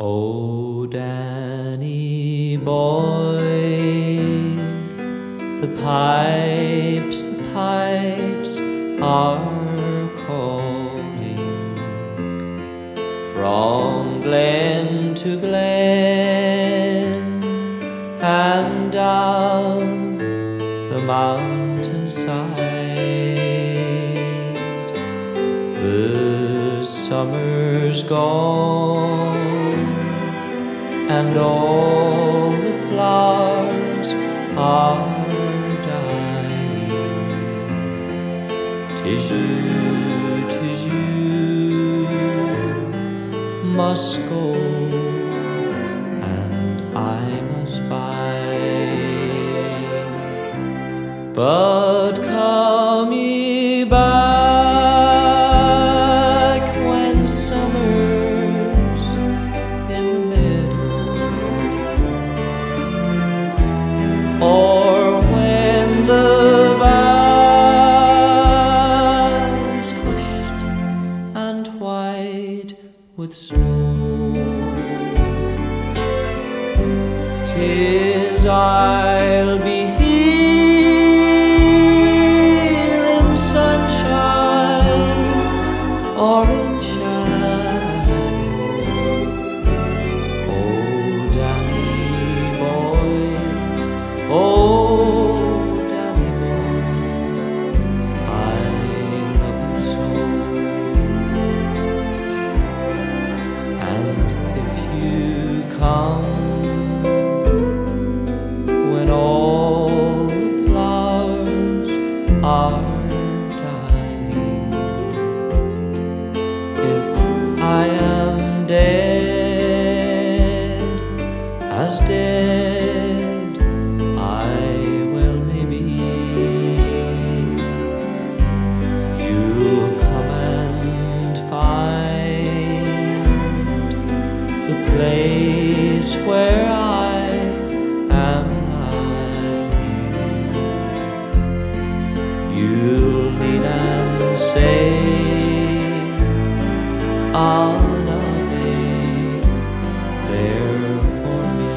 Oh, Danny boy, the pipes, the pipes are calling from glen to glen and down the mountainside. The summer's gone and all the flowers are dying. Tis you, tis you must go, and I must buy. But with snow. Tis I'll where I am lying. You'll lean and say, an Ave, there for me,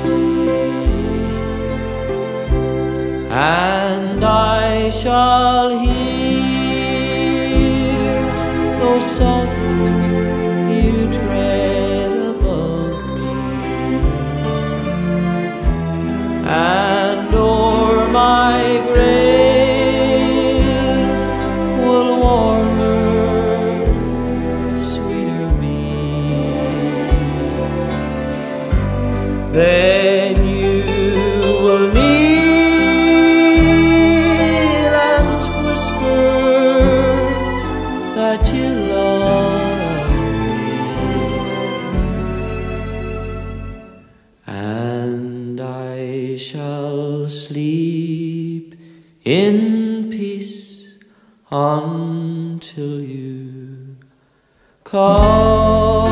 and I shall hear those soft Then you will kneel and whisper that you love me, and I shall sleep in peace until you call.